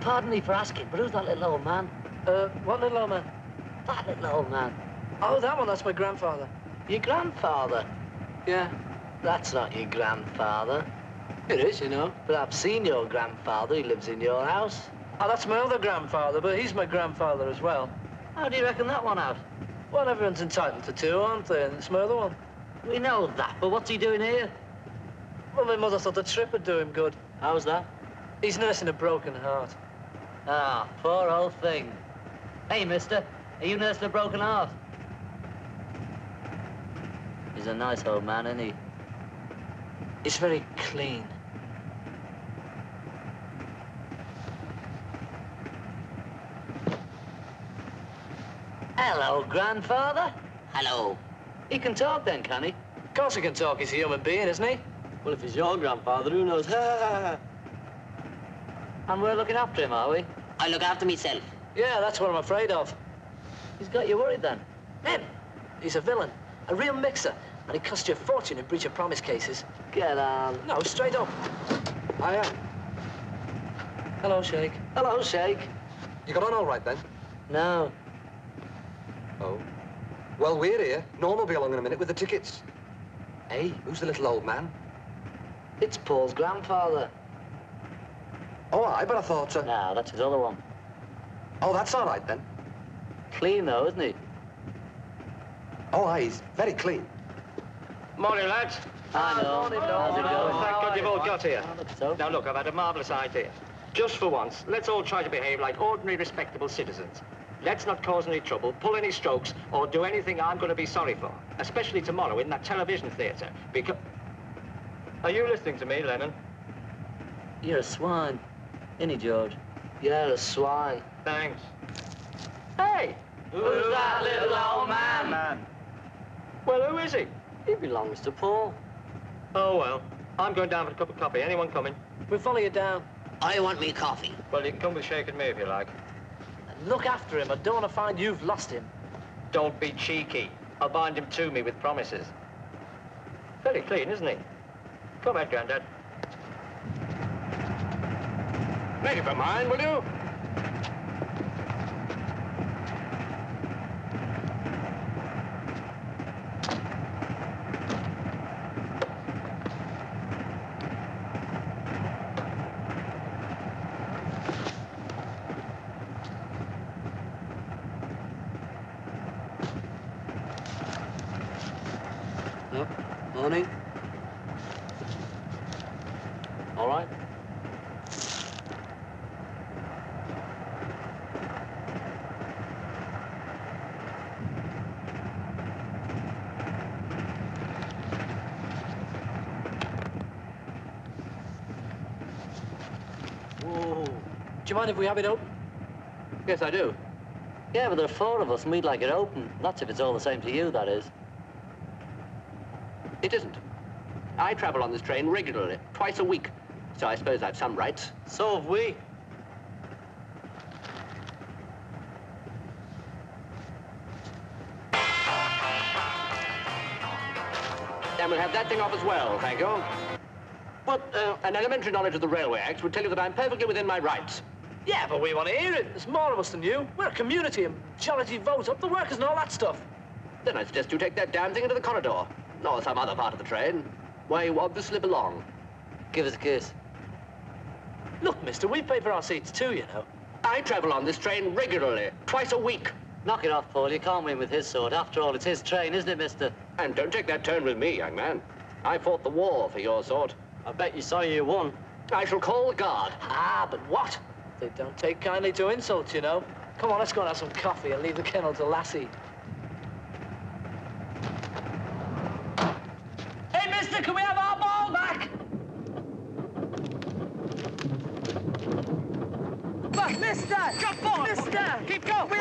pardon me for asking, but who's that little old man? Uh, what little old man? That little old man. Oh, that one, that's my grandfather. Your grandfather? Yeah. That's not your grandfather. It is, you know. But I've seen your grandfather. He lives in your house. Oh, that's my other grandfather, but he's my grandfather as well. How do you reckon that one out? Well, everyone's entitled to two, aren't they? And it's my other one. We know that, but what's he doing here? Well, my mother thought the trip would do him good. How's that? He's nursing a broken heart. Ah, poor old thing. Hey, mister, are you nursing a broken heart? He's a nice old man, isn't he? He's very clean. Hello, grandfather. Hello. He can talk then, can he? Of course he can talk. He's a human being, isn't he? Well, if he's your grandfather, who knows? And we're looking after him, are we? I look after myself. Yeah, that's what I'm afraid of. He's got you worried then. Him? He's a villain. A real mixer. And he cost you a fortune in breach of promise cases. Get on. No, straight up. I am. Hello, Shake. Hello, Shake. You got on all right then? No. Oh. Well, we're here. Norm will be along in a minute with the tickets. Hey, who's the little old man? It's Paul's grandfather. Oh, I but I thought... Uh... No, that's his other one. Oh, that's all right then. Clean, though, isn't he? Oh, aye, he's very clean. Morning, lads. I know. morning, How's it Norm. going? Thank God you've all got here. Look so. Now, look, I've had a marvellous idea. Just for once, let's all try to behave like ordinary, respectable citizens. Let's not cause any trouble, pull any strokes, or do anything I'm going to be sorry for. Especially tomorrow in that television theatre. Because... Are you listening to me, Lennon? You're a swine. Isn't George? You're a swine. Thanks. Hey! Who's that little old man? Man. Well, who is he? He belongs to Paul. Oh, well. I'm going down for a cup of coffee. Anyone coming? We'll follow you down. I want me coffee. Well, you can come with Shake and me if you like. And look after him. I don't want to find you've lost him. Don't be cheeky. I'll bind him to me with promises. Very clean, isn't he? Come on, Grandad. Make it for mine, will you? Morning. All right. Do you mind if we have it open? Yes, I do. Yeah, but there are four of us and we'd like it open. That's if it's all the same to you, that is. It isn't. I travel on this train regularly, twice a week. So I suppose I've some rights. So have we. And we'll have that thing off as well, thank you. But uh, an elementary knowledge of the Railway Act would tell you that I'm perfectly within my rights. Yeah, but we want to hear it. There's more of us than you. We're a community and majority vote up the workers and all that stuff. Then I suggest you take that damn thing into the corridor. Or some other part of the train. Where you obviously belong. Give us a kiss. Look, mister, we pay for our seats too, you know. I travel on this train regularly, twice a week. Knock it off, Paul. You can't win with his sword. After all, it's his train, isn't it, mister? And don't take that tone with me, young man. I fought the war for your sort. I bet you saw you won. I shall call the guard. Ah, but what? They don't take kindly to insults, you know. Come on, let's go and have some coffee and leave the kennel to Lassie. Hey, mister, can we have our ball back? Back, mister! Good ball! Mister! Keep going! We